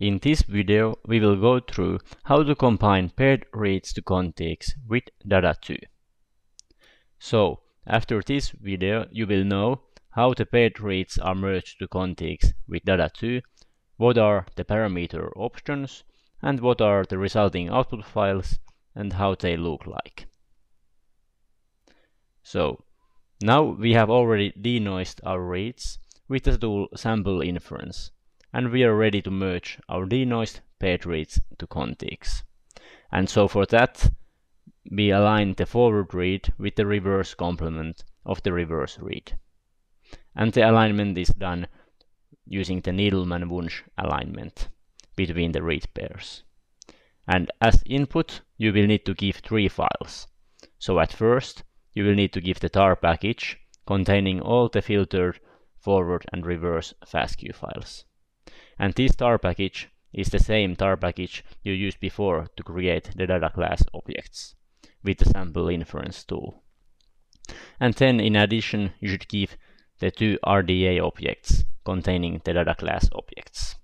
In this video, we will go through how to combine paired reads to contigs with DADA2. So, after this video, you will know how the paired reads are merged to contigs with DADA2, what are the parameter options, and what are the resulting output files, and how they look like. So, now we have already denoised our reads with the tool sample inference and we are ready to merge our denoised paired reads to contigs. And so for that, we align the forward read with the reverse complement of the reverse read. And the alignment is done using the Needleman-Wunsch alignment between the read pairs. And as input, you will need to give three files. So at first, you will need to give the tar package containing all the filtered forward and reverse FASTQ files. And this tar package is the same tar package you used before to create the dada class objects with the sample inference tool. And then in addition, you should give the two RDA objects containing the dada class objects.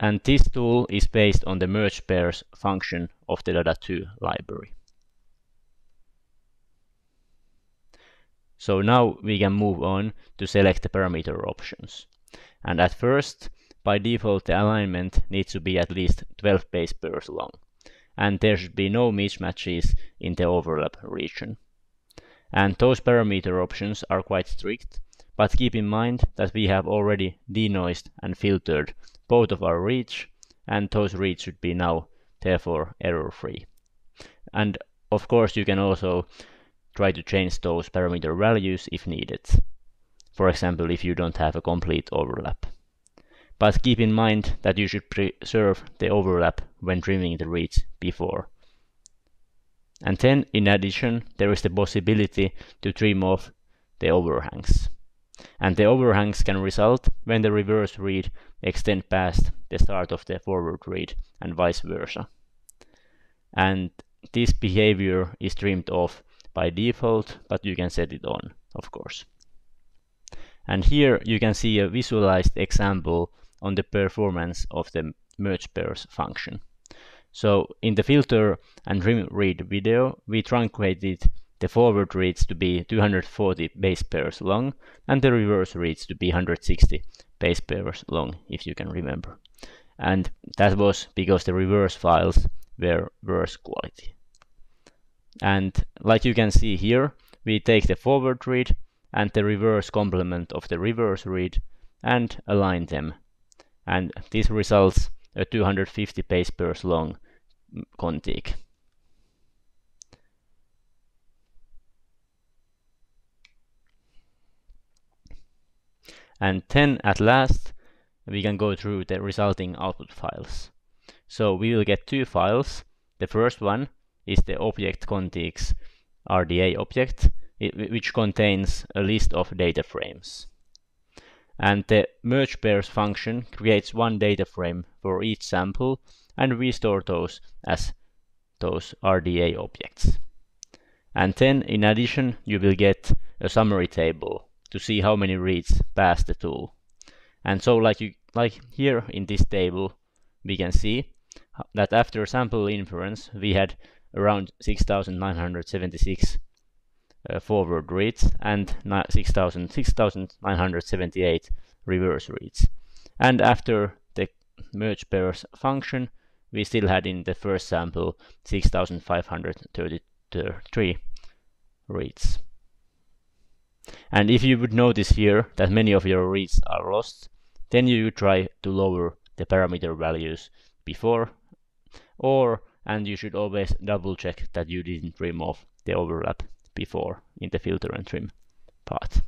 And this tool is based on the merge pairs function of the DADA2 library. So now we can move on to select the parameter options. And at first, by default, the alignment needs to be at least 12 base pairs long. And there should be no mismatches in the overlap region. And those parameter options are quite strict, but keep in mind that we have already denoised and filtered both of our reads, and those reads should be now therefore error-free. And of course you can also try to change those parameter values if needed for example if you don't have a complete overlap. But keep in mind that you should preserve the overlap when trimming the reads before. And then in addition there is the possibility to trim off the overhangs. And the overhangs can result when the reverse read extend past the start of the forward read and vice versa. And this behavior is trimmed off by default, but you can set it on, of course. And here you can see a visualized example on the performance of the merge pairs function. So in the filter and trim read video, we truncated the forward reads to be 240 base pairs long and the reverse reads to be 160 base pairs long, if you can remember. And that was because the reverse files were worse quality. And like you can see here, we take the forward read and the reverse complement of the reverse read and align them. And this results a 250 base pairs long mm, contig. And then at last we can go through the resulting output files. So we will get two files. The first one is the object contigs RDA object which contains a list of data frames. And the merge pairs function creates one data frame for each sample and we store those as those RDA objects. And then in addition you will get a summary table to see how many reads pass the tool. And so like you like here in this table we can see that after sample inference we had around 6976 uh, Uh, forward reads and 6,978 reverse reads. And after the merge pairs function, we still had in the first sample 6,533 reads. And if you would notice here that many of your reads are lost, then you try to lower the parameter values before, or and you should always double check that you didn't remove the overlap before in the filter and trim part.